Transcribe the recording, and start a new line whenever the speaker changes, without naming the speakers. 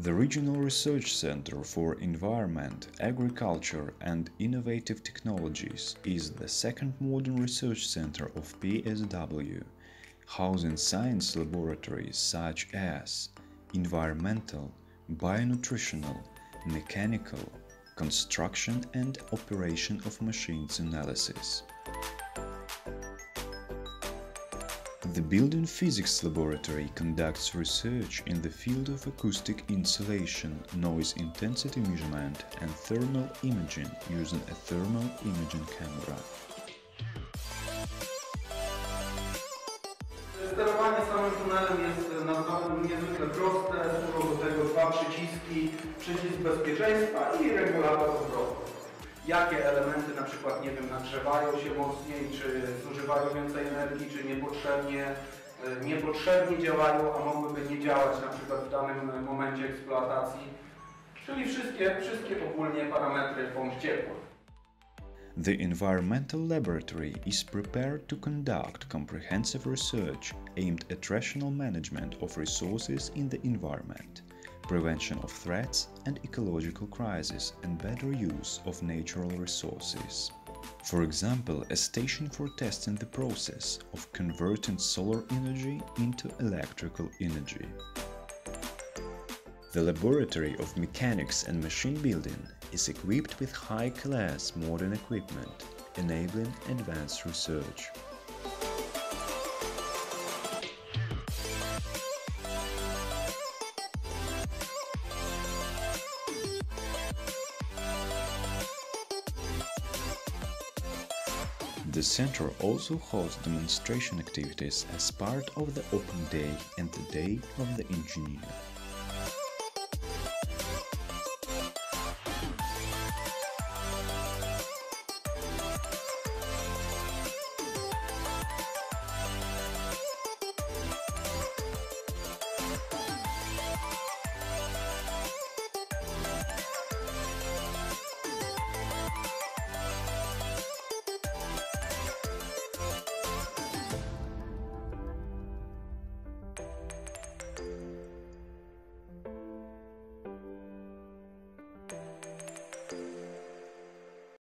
The Regional Research Center for Environment, Agriculture and Innovative Technologies is the second modern research center of PSW, housing science laboratories such as environmental, bionutritional, mechanical, construction and operation of machines analysis. The Building Physics Laboratory conducts research in the field of acoustic insulation, noise intensity measurement and thermal imaging using a thermal imaging camera.
Sterowanie samym tunelem jest niezwykle proste. Do tego dwa przyciski, przycisk bezpieczeństwa i regulator. Jakie elementy na przykład, nie wiem, nagrzewają się mocniej, czy zużywają więcej energii, czy niepotrzebnie, e, niepotrzebnie działają, a mogłyby nie działać na przykład w danym momencie eksploatacji. Czyli wszystkie, wszystkie ogólnie parametry pomp ciepła.
The Environmental Laboratory is prepared to conduct comprehensive research aimed at rational management of resources in the environment, prevention of threats and ecological crises, and better use of natural resources. For example, a station for testing the process of converting solar energy into electrical energy. The Laboratory of Mechanics and Machine Building is equipped with high-class modern equipment, enabling advanced research. The center also hosts demonstration activities as part of the Open Day and the Day of the Engineer.